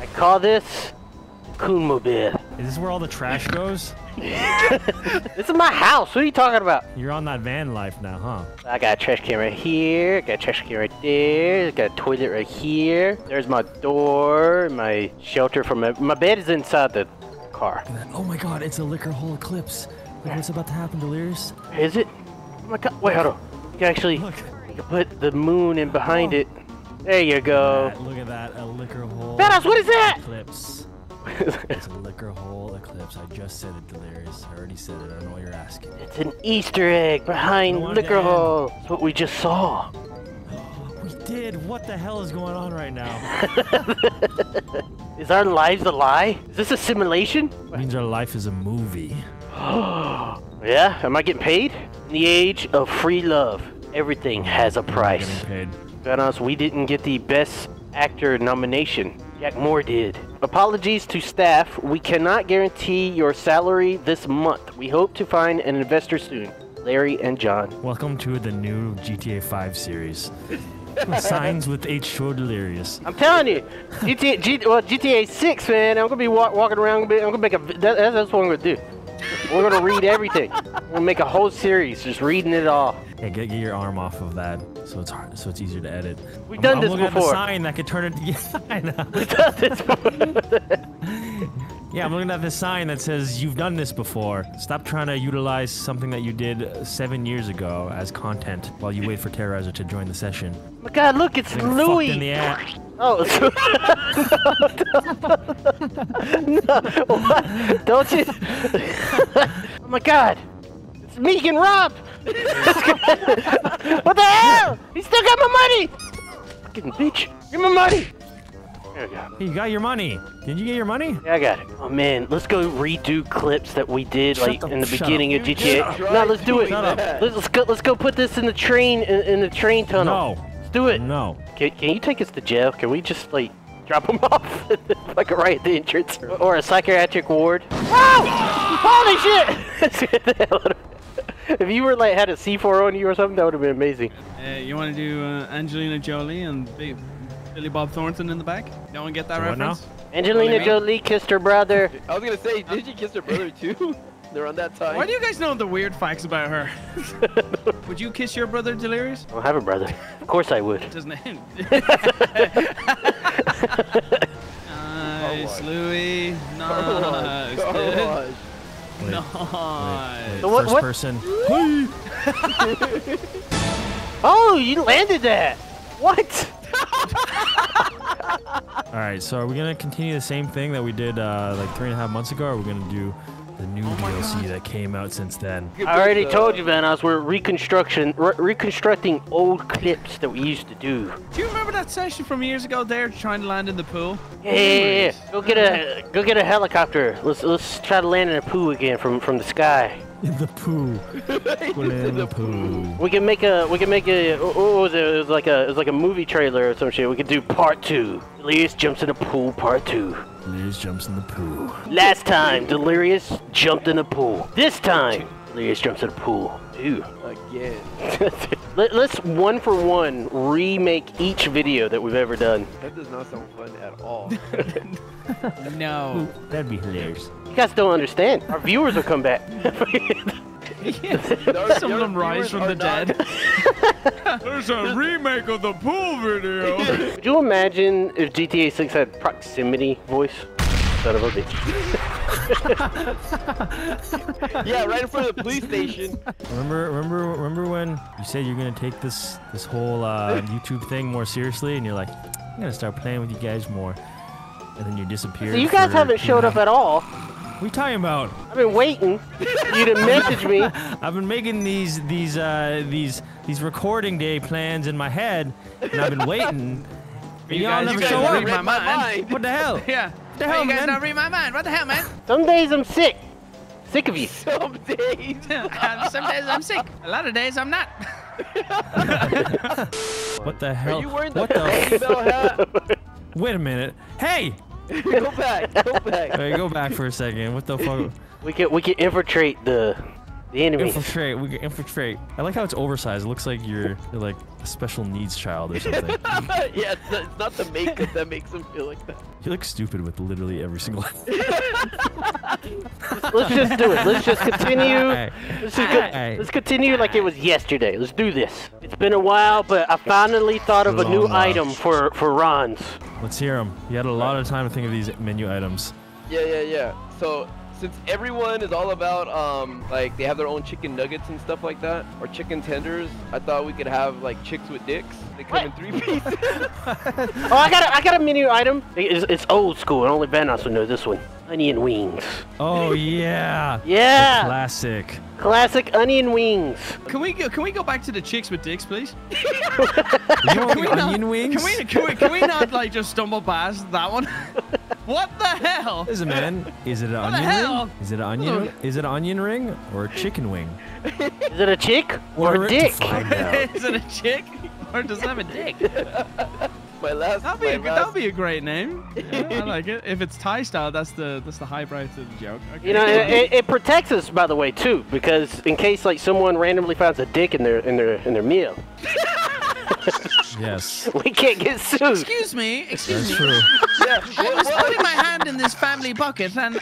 I call this Coonmobile. Is this where all the trash goes? This is my house. What are you talking about? You're on that van life now, huh? I got a trash can right here. I Got a trash can right there. I got a toilet right here. There's my door. My shelter from my my bed is inside the car. Oh my god, it's a liquor hole eclipse. Look what's about to happen, Delirious. Is it? Oh my god! Wait, hold on. You can actually you can put the moon in behind Oh. it. There you go. That- look at that, a liquor hole Badass, what is that? eclipse. It's a liquor hole eclipse. I just said it, Delirious. I already said it. I don't know what you're asking. It's an Easter egg behind Liquor. Hole. That's what we just saw. We did. What the hell is going on right now? Is our lives a lie? Is this a simulation? means our life is a movie. Yeah? Am I getting paid? In the age of free love, everything has a price. Getting paid. To be honest, we didn't get the Best Actor nomination. Jack Moore did. Apologies to staff. We cannot guarantee your salary this month. We hope to find an investor soon. Larry and John. Welcome to the new GTA 5 series. Signs with H. Show Delirious. I'm telling you, GTA, G, well, GTA 6, man. I'm gonna be walk, walking around. I'm gonna make a. That, that's, that's what I'm gonna do. We're gonna read everything. We're gonna make a whole series just reading it all. Hey, get, get your arm off of that, so it's hard, so it's easier to edit. We've I'm- done I'm this looking At the before. sign that could turn it. Yeah, I know. Done this before. Yeah, I'm looking at the sign that says you've done this before. Stop trying to utilize something that you did uh, seven years ago as content while you wait for Terroriser to join the session. Oh my God, look, it's Lui. in the ass. Oh, no, what? Don't you? oh my God, it's Meek and Rob. what the hell? He still got my money. Fucking bitch, give me my money. There we go. You got your money. Did you get your money? Yeah, I got it. Oh man, let's go redo clips that we did Shut like the- in the beginning up. of GTA. No, let's do it. Let's, let's go. Let's go put this in the train in, in the train tunnel. No. Let's do it. No. Can, can you take us to jail? Can we just like drop him off like right at the entrance or a psychiatric ward? Oh! Holy shit! if you were like had a C4 on you or something, that would have been amazing. Uh, you want to do uh, Angelina Jolie and Big Billy Bob Thornton in the back? No one get that What now? reference? Angelina Only me? Jolie kissed her brother. I was gonna say, did she kiss her brother too? They're on that time. Why do you guys know the weird facts about her? Would you kiss your brother Delirious? I don't have a brother. Of course I would. His name. nice, Lui. Nice, Come dude. on. Wait, Nice. wait, So what- First what- person. Oh, you landed that. What? All right, so are we gonna continue the same thing that we did uh, like three and a half months ago, or are we gonna do the new DLC that came out since then? I already told uh, you, Vanoss, we're reconstruction, re- reconstructing old clips that we used to do. Do you remember that session from years ago there trying to land in the pool? Yeah, yeah, yeah, yeah. Go get a go get a helicopter. Let's let's try to land in a pool again from from the sky. In the poo. in the poo. We can make a we can make a oh, oh, what was it? it was like a it was like a movie trailer or some shit. We could do part two. Delirious jumps in the pool, part two. Delirious jumps in the poo. Last time, Delirious jumped in the pool. This time, Delirious jumps in the pool. Ew. Again. Let, let's one for one remake each video that we've ever done. That does not sound fun at all. No. That'd be hilarious. You guys don't understand. Our viewers will come back. Some of them rise from the dead. There's a remake of the pool video. Could you imagine if GTA 6 had proximity voice? Son of a bitch. yeah, right in front of the police station. Remember, remember, remember when you said you're gonna take this this whole uh, YouTube thing more seriously, and you're like, I'm gonna start playing with you guys more, and then you disappear. So you guys haven't showed up at all. What are you talking about? I've been waiting for you to message me. I've been making these these uh, these these recording day plans in my head, and I've been waiting. and You y'all guys- never you show up. read my mind. What the hell? Yeah. What the Hey, hell, you guys man? not read my mind. What the hell, man? Some days I'm sick. Sick of you. Some days. Some days I'm sick. A lot of days I'm not. What the hell? Are you wearing the what the? Bell hat? Wait a minute. Hey, go back. Go back. Wait, go back for a second. What the fuck? We can we can infiltrate the The enemies. Infiltrate. We can infiltrate. I like how it's oversized. It looks like you're, you're like a special needs child or something. yeah, it's not, it's not the makeup that makes him feel like that. you look stupid with literally every single. Let's just do it. Let's just continue. Hey. Let's, just go, Hey. let's continue like it was yesterday. Let's do this. It's been a while, but I finally thought of a new Long while. item for for Ron's. Let's hear him. You had a lot of time to think of these menu items. Yeah, yeah, yeah. So since everyone is all about um like they have their own chicken nuggets and stuff like that, or chicken tenders, I thought we could have like chicks with dicks. They come in three pieces. Oh, I got a, I got a menu item. It's, it's old school, and only Vanoss will know this one. Onion wings. Oh yeah. Yeah, Classic. Classic onion wings. Can we go? Can we go back to the chicks with dicks, please? You want Can we not- onion wings? Can we, can we? Can we not like just stumble past that one? what the hell? Listen, man. Is it an What onion ring? Is it an onion? Look. Is it an onion ring or a chicken wing? Is it a chick or Order a dick? Is it a chick or does it have a dick? My last. That'd be my a, last, that'd be a great name. Yeah, I like it. If it's Thai style, that's the that's the highbrow to the joke. Okay. You know, it, it, it protects us, by the way, too, because in case like someone randomly finds a dick in their in their in their meal, Yes. we can't get sued. Excuse me. Excuse That's me. true. Yeah, I was putting my hand in this family bucket and I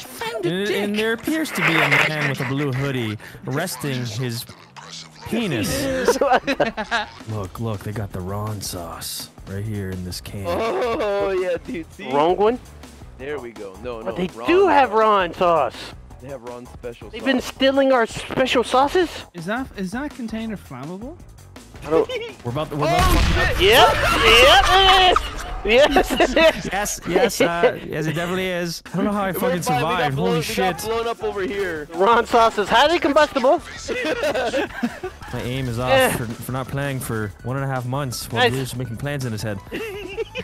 found a And, dick. and there appears to be a man with a blue hoodie resting his penis. Look, look, they got the Ron sauce right here in this can. Oh yeah, dude. See? Wrong one. There we go. No, no. But they Ron do have. Ron sauce. They have Ron special. They've sauce. been stealing our special sauces. Is that is that container flammable? I don't. We're about, To, we're about to oh, fuck it. Yep. Yep. Yes. Yes, yes, uh, yes, it definitely is. I don't know how I fucking fine, we got survived. blown- Holy shit. blown up over here. Ron sauce is highly combustible. My aim is off Yeah. for, for not playing for one and a half months while Nice. Blue's making plans in his head.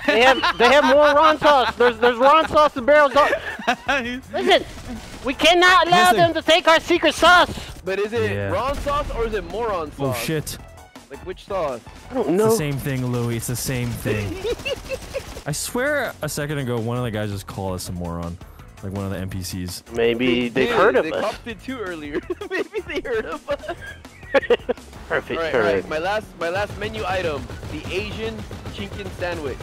They have they have more Ron sauce. There's there's Ron sauce in barrels. Listen, we cannot allow Listen. them to take our secret sauce. But is it Yeah. Ron sauce or is it moron Sauce? Oh shit. Like which sauce? I don't know. It's know. the same thing, Lui. It's the same thing. I swear a second ago, one of the guys just called us a moron. Like one of the NPCs. Maybe they've did. heard of the us. cops did too earlier. Maybe they heard of us. Perfect. All right, all right. My last, my last menu item: the Asian chicken sandwich.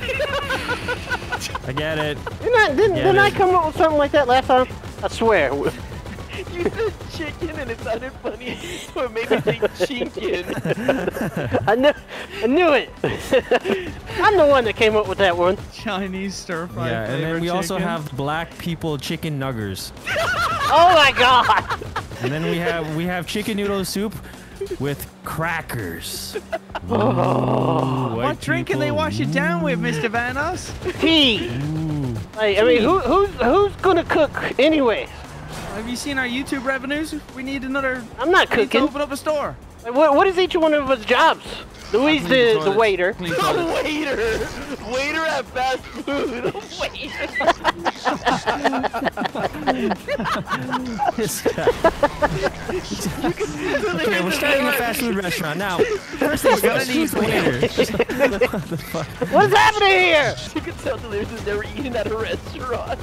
I get it. Didn't I, didn't, Yeah, didn't I come up with something like that last time? I swear. You said chicken and it sounded funny, so it made me think chinkin. I knew, I knew it. I'm the one that came up with that one. Chinese stir fry. Yeah, and then flavored we also have black people chicken nuggers. Oh my god! And then we have we have chicken noodle soup with crackers. Oh. Ooh, What white drink can they people. wash it down with, Mr. Vanoss? Tea. Ooh. Like, I mean, who, who's who's gonna cook anyway? Have you seen our YouTube revenues? We need another. I'm not we need to cooking. open up a store. Like, what, what is each one of us jobs? Lui Clean the, the toilets. waiter. Clean toilets. waiter, waiter at fast food. Waiter. Okay, we're starting a fast food restaurant now. First things first, who's the waiter? what the? What's happening here? You can tell Delirious has never eaten at a restaurant.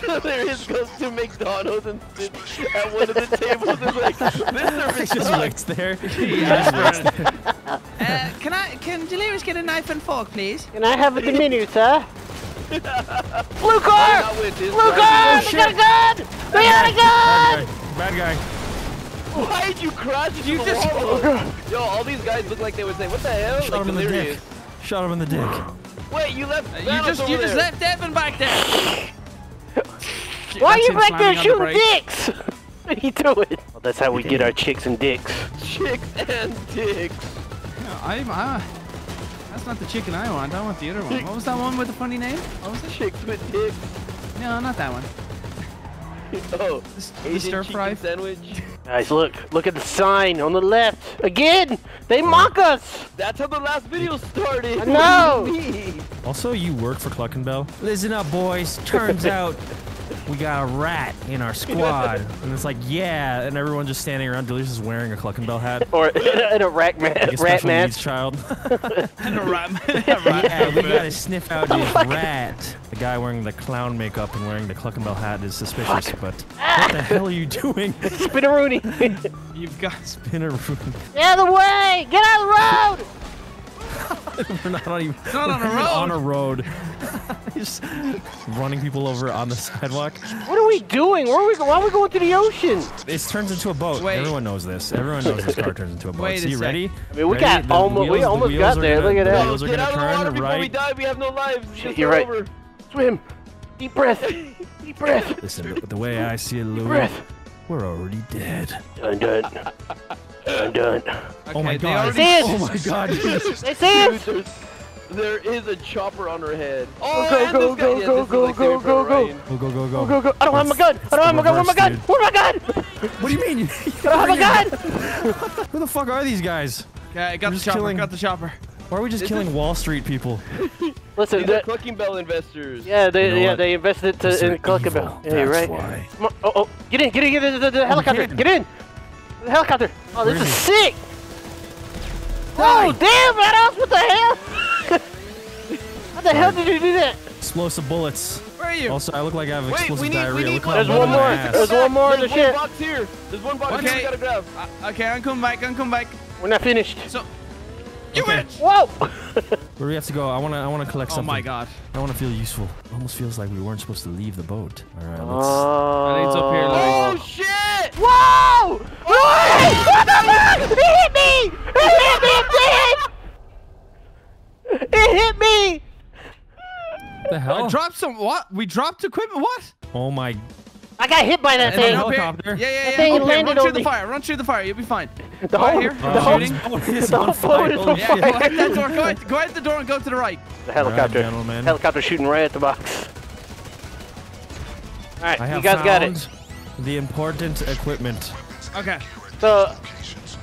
Delirious goes to McDonald's and sits at one of the tables and is like, Mr. Just McDonald. waits there. Uh, can I? Can Delirious get a knife and fork, please? Can I have the menu, sir? Blue car! Not with this Blue guy. car! They got a gun! They got a gun! Bad guy. Why did you crash into You the just- wall? Yo, all these guys look like they would say, what the hell? Shot like him in the dick. Shot him in the dick. Wait, you left Uh, you just over you just left Evan back there. Why are you back there slamming on the shooting dicks? What are you doing? Well, that's how we get our chicks and dicks. Chicks and dicks. No, I'm. Uh, that's not the chicken I want. I want the other one. What was that one with the funny name? What was it? Chicks with dicks. No, not that one. Oh, The, the stir chicken fry. sandwich. Guys, look. Look at the sign on the left. Again! They mock us! That's how the last video started. I know. What do you mean? Also, you work for Cluckin' Bell. Listen up, boys. Turns out we got a rat in our squad. and it's like, yeah. And everyone just standing around. Delicious is wearing a Cluckin' Bell hat. Or in a rat, ma- Like a rat special needs mask. child. And a rat. a rat yeah, we gotta sniff out this rat. The guy wearing the clown makeup and wearing the Cluckin' Bell hat is suspicious, but what the hell are you doing? Spinneroonie. You've got. Spinner Get out of the way! Get out of the road! We're not on, even, not on a road. on a road. Just running people over on the sidewalk. What are we doing? Where are we? Why are we going to the ocean? It turns into a boat. Wait. Everyone knows this. Everyone knows this car turns into a boat. Wait a See, sec. ready? I mean, we Ready? got The almost. we wheels- the almost wheels got there. gonna- Look at the that. wheels are Get out of the water turn before we right. die. We have no lives. Shit, Just you're start right. over. Swim. Deep breath. Deep breath. Listen, the, the way I see it, Lui, we're already dead. Dun dun. Dun dun. oh my god. already- Sis! Oh my god. They see us. Dude, there's, a chopper on her head. Oh, oh go, and go, go, go, go, go, go, go. Go, go, go, Go go. go go! I don't have my gun. I don't have my gun. Where's my gun? dude. Where's my gun? What do you mean? I don't have my gun. Who the fuck are these guys? Okay, I got the chopper. Got the chopper. Why are we just This killing is- Wall Street people? Listen, These are Cluckin' Bell investors. yeah, they You know yeah what? they invested to, in are Clucking. Bell. Yeah, you're That's right. why. Come on. Oh oh, get in, get in, get in the, the, the helicopter. Get in. The helicopter. Oh, this Where is is sick. Oh damn, Vanoss! What the hell? How the hell did you do that? Explosive bullets. Where are you? Also, I look like I have Wait, explosive we need, diarrhea. we need Look one. how There's I'm one on my more. There's one more in the There's one box here. There's one box Okay. here we gotta grab. Uh, okay, I'm coming back. I'm coming back. We're not finished. So, you Okay. bitch! Whoa! Where do we have to go? I wanna, I wanna collect Oh my god. I wanna feel useful. It almost feels like we weren't supposed to leave the boat. All right, let's. Oh. I think it's up here, oh, oh shit! Whoa! Whoa! Oh, what the fuck? It hit me! It hit me! It hit! It hit me! the hell? I dropped some. What? We dropped equipment. What? oh my. I got hit by that And then thing. helicopter. Yeah, yeah, That yeah. thing Okay, landed run through the me. fire. Run through the fire. You'll be fine. The whole, here. the whole, shooting. is the whole fire. boat is on Holy Yeah, shit. go out that door. Go out, go out the door and go to the right. The helicopter. gentlemen. Helicopter shooting right at the box. Alright, have you guys got it. The important equipment. Okay. So,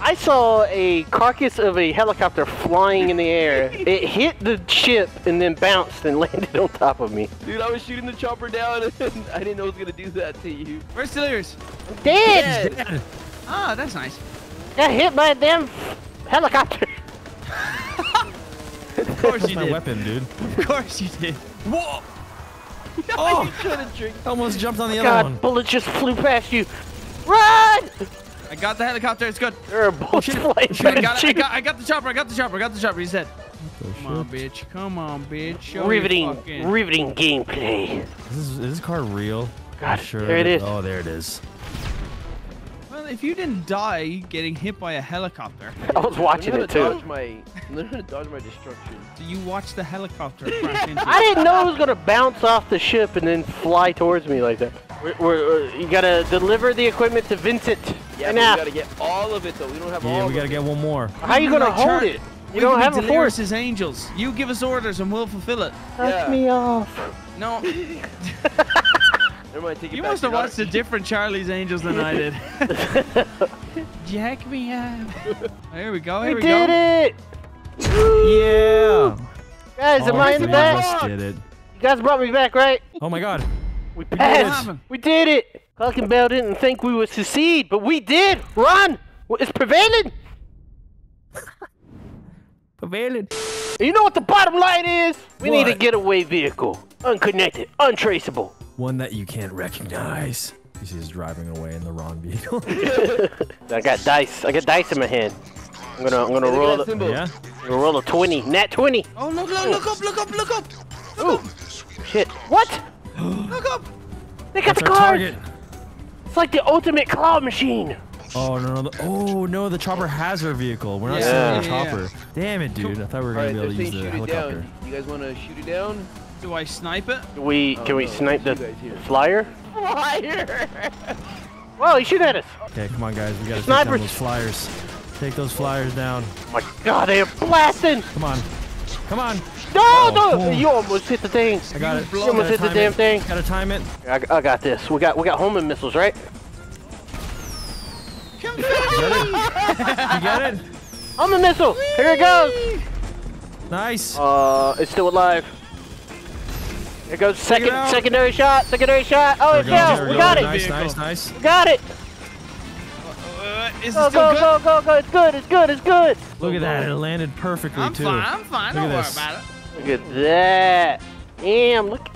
I saw a carcass of a helicopter flying in the air. It hit the ship and then bounced and landed on top of me. Dude, I was shooting the chopper down and I didn't know it was gonna do that to you. Where's Delirious? Dead! Dead. Ah, that's nice. Got hit by a damn helicopter. Of course That's you my did. weapon, dude. Of course you did. Whoa! Oh! Trying to drink. Almost jumped on the oh other God, one. bullets just flew past you. Run! I got the helicopter. It's good. There are bullets shit. flying I got, I got, I got the chopper. I got the chopper. I got the chopper. He's dead. Come on, bitch. Come on, bitch. Show Riveting, fucking- riveting gameplay. Is this, is this car real? God, sure there it is. Oh, there it is. Well, if you didn't die getting hit by a helicopter, I was watching Learn it how to too. Dodge my, learn how to dodge my destruction. do you watch the helicopter crash into I didn't know it was gonna bounce off the ship and then fly towards me like that. We're, we're, you gotta deliver the equipment to Vincent. Yeah, and now, we gotta get all of it though. We don't have all Yeah, we of gotta it. get one more. how you gonna like hold Char- it? We don't have be a force. as angels. You give us orders and we'll fulfill it. Touch Yeah. me off. No, Never mind, take it you back. must have You're not- watched a different Charlie's Angels than I did. Jack me up. Here we go. We Here we, did go. it! Yeah! Guys, am Oh, I in the we back? almost did it. You guys brought me back, right? Oh my god. We did it. passed. happened? We did it. Falcon Bell didn't think we would succeed, but we did. Run! It's prevailing. Prevailing. You know what the bottom line is? We need a getaway vehicle. Unconnected, untraceable. One that you can't recognize. He's just driving away in the wrong vehicle. I got dice. I got dice in my hand. I'm gonna, I'm gonna roll, that a, yeah? I'm gonna roll a 20. Nat 20. Oh, look, look, look up, look up, look up. Ooh, shit. What? Look up. They got That's the our card. target. It's like the ultimate claw machine. Oh no, no, the, oh no, the chopper has our vehicle. We're not Yeah. seeing the Yeah, yeah, chopper. Damn it, dude. I thought we were All gonna right, be able to use the shoot it helicopter. down. You guys want to shoot it down? Do I snipe it? Can we, Oh, can we no, snipe the you guys here. flyer? Fire! Whoa, he's shooting at us. Okay, come on, guys. We gotta take down those flyers. Take those flyers down. Oh my god, they are blasting. Come on. Come on. No, Oh, no, boom. you almost hit the thing. I got it. You almost hit the damn thing. Gotta time it. I, I got this. We got, we got homing missiles, right? Come You get it? Homing missile. Here it goes. Nice. Uh, it's still alive. There goes second, secondary shot, secondary shot. Oh, it There goes, fell. there We goes. got it. Nice, nice, nice. We got it. Uh, is Go, it still go, good? go, go, go. It's good. It's good. It's good. Look at that. It landed perfectly, I'm too. fine. I'm fine. Look Don't at worry this. about it. Look at that. Damn. Look.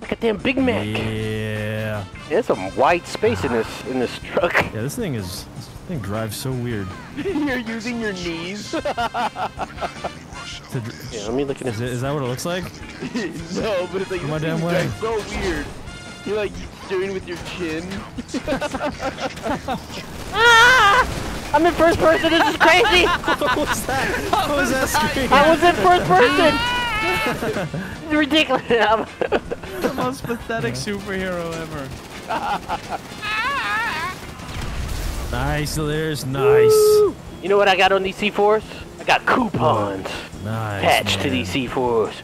Look at them Big Mac. Yeah. There's some white space in this in this truck. Yeah, this thing is. This thing drives so weird. You're using your knees. To Yeah, let me look at Is, it, is that what it looks like? no, but it's like Come on, damn way. so weird. You're like steering with your chin. Ah! I'm in first person. This is crazy. what was that? What was that scream? I was in first person. It's ridiculous. I'm- The most pathetic superhero ever. Nice, there's nice. You know what I got on these C4s? I got coupons Nice. attached to man. these C4s.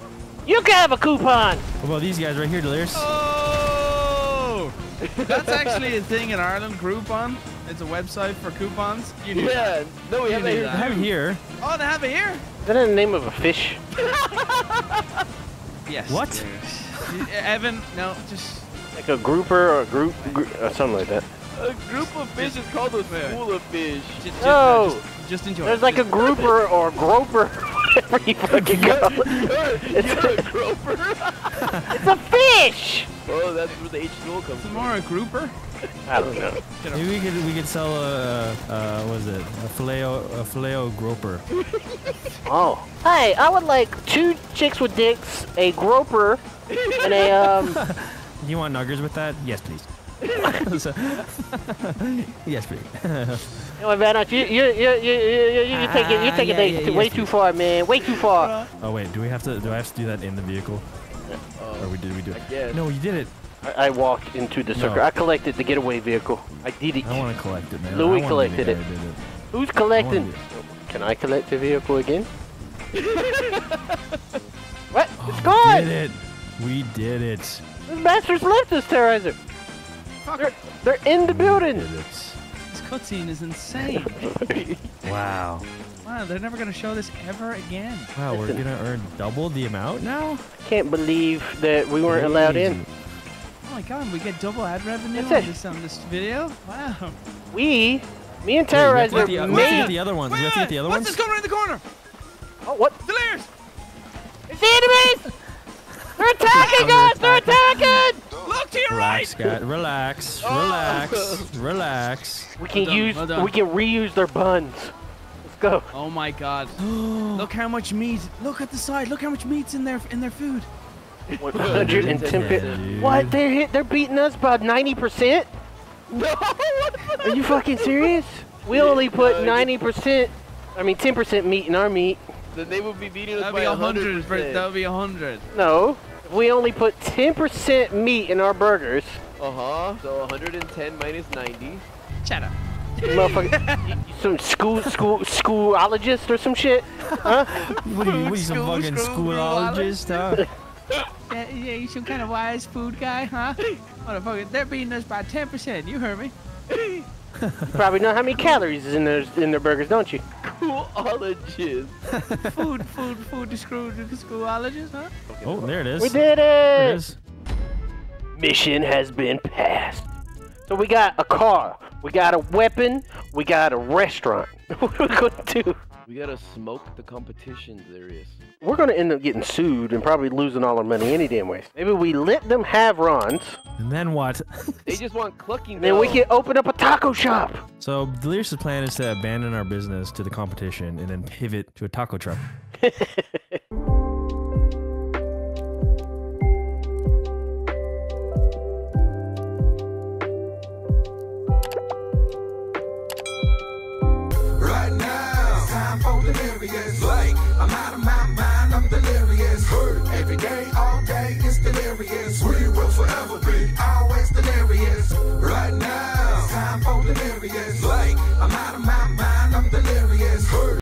You can have a coupon. What about these guys right here, Delirious? Oh! That's actually a thing in Ireland, Groupon. It's a website for coupons. You knew that. No, we You have that knew here. that. Have it here. Oh, they have it here? Is that in the name of a fish? Yes. What? Evan, no, just Like a grouper or a group, gr- or something like that. A group of fish is called a school of fish. just, just, No. just, just enjoy. There's it. like a grouper or a groper, whatever you fucking call it. You're, you're a groper. It's a fish! oh, that's where the H2O comes It's from. more a grouper. I don't know. Maybe we could we could sell a uh, what is it? A filet a filet groper. Oh. Hey, I would like two chicks with dicks, a groper, and a, um, Do You want nuggers with that? Yes, please. So- yes, please. you know, man, you, you, you, you, you, you, take it, you Ah, take it yeah, way- yeah, way yes, too please. far, man. Way too far. oh wait, do we have to do I have to do that in the vehicle? Or we did we do it? No, you did it. I, I walked into the circle. No. I collected the getaway vehicle. I did it. I want to collect it, man. Lui I wanna be the collected guy it. Who's collecting? wanna Can I collect the vehicle again? what? It's gone! We did it. We did it. The bastards left this terrorizer. They're, they're in the building. did. This cutscene is insane. Wow. wow, they're never gonna show this ever again. Wow, we're gonna earn double the amount now? I can't believe that we weren't allowed in. Oh my god, we get double ad revenue That's on this, on this video? Wow. We, me and Wait, we have to Terroriser get the, we have to get made. the other ones. We have to get the other What's ones. this going around the corner? Oh, what? Delirious! It's the enemies! They're attacking us! They're attacking! Look to your Relax, right! guys. Relax. Oh. Relax. Relax. We can Well use. well we can reuse their buns. Let's go. Oh my god. Look how much meat. Look at the side. Look how much meat's in their in their food. 110 Yeah, What? They're hit. They're beating us by 90 percent. No. Are you fucking serious? We only put 90 percent. I mean 10 percent meat in our meat. then they would be beating us That'd by be a hundred. 100%. That would be a hundred. No. We only put 10 percent meat in our burgers. Uh-huh. So 110 minus 90. Shut up. Motherfucker, you- you some school school schoolologist or some shit? Huh? What are you, what are you some School, fucking school, schoolologist, huh? Yeah, yeah, you some kind of wise food guy, huh? Motherfucker, they're beating us by 10%. You heard me. You probably know how many calories is in their in their burgers, don't you? Coolologist. food, food, food, the school, the schoolologist, huh? Oh, there it is. We did There it it. is. Mission has been passed. So we got a car, we got a weapon, we got a restaurant. what are we gonna do? We gotta smoke the competition, Darius. We're gonna end up getting sued and probably losing all our money any damn way. Maybe we let them have runs, And then what? They just want clucking. then we can open up a taco shop. So Delirious' plan is to abandon our business to the competition and then pivot to a taco truck.